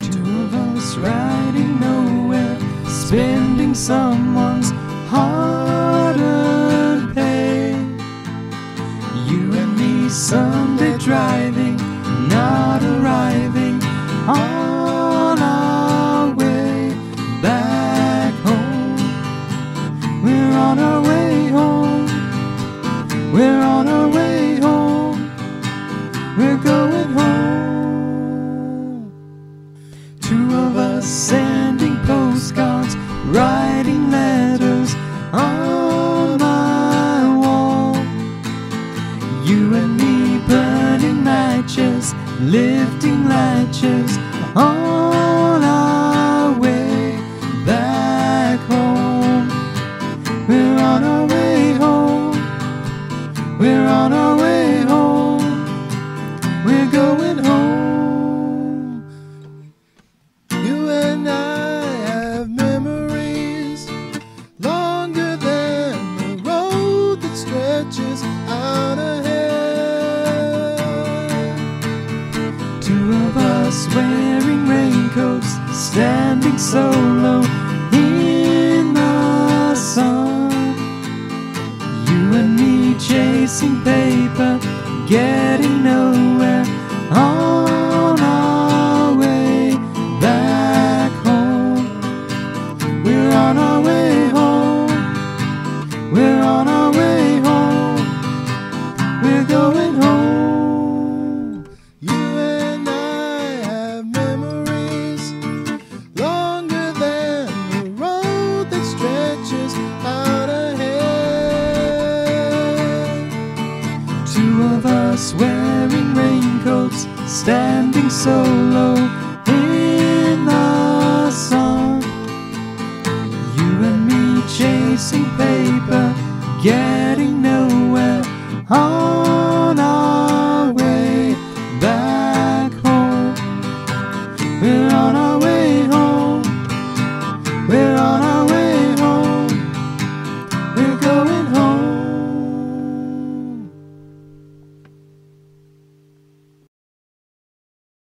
Two of us riding nowhere, spending someone's hard-earned pay. You and me Sunday driving, not arriving on our way back home. We're on our way home. We're on Sending postcards, writing letters on my wall. You and me burning matches, lifting latches on our way back home. We're on our way home. We're on our way stretches out ahead. Two of us wearing raincoats, standing solo in the sun. You and me chasing paper, getting nowhere us wearing raincoats, standing so low in the sun. You and me chasing paper, getting nowhere on our way back home. We're on our